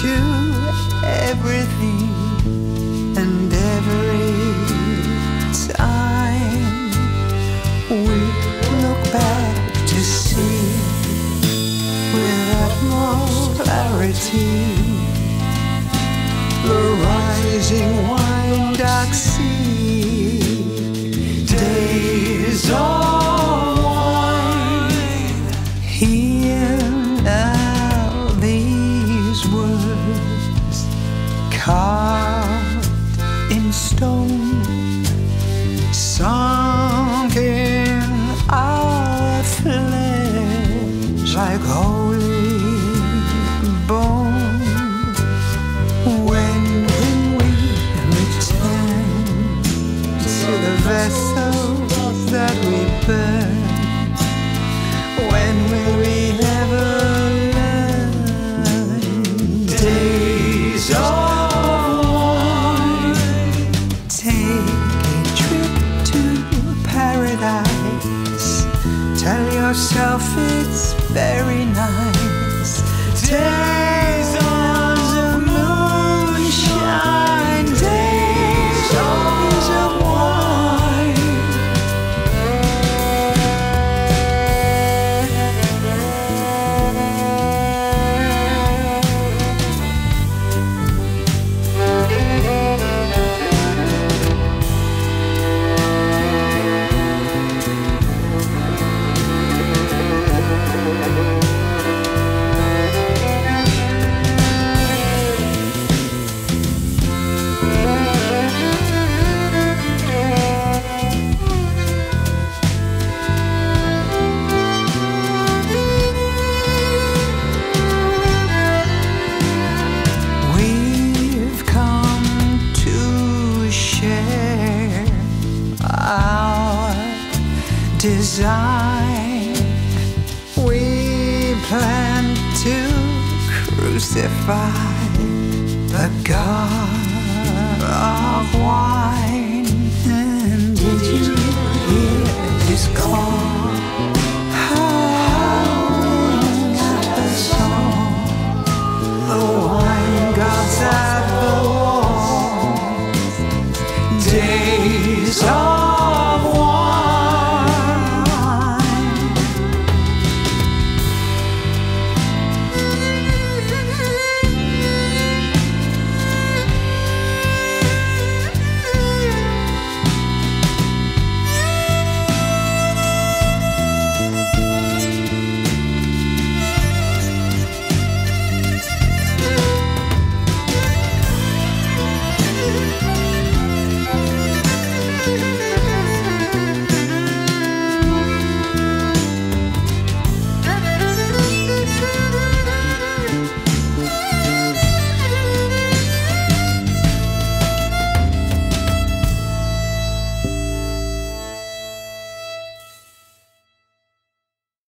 to everything and every time we look back to see with utmost clarity the rising wine dark sea carved in stone sunk in our flesh. Like holy paradise tell yourself it's very nice. Days design. We plan to crucify the God of wine. And did you hear his call? Howling at the song, the wine gods at the wall. Days.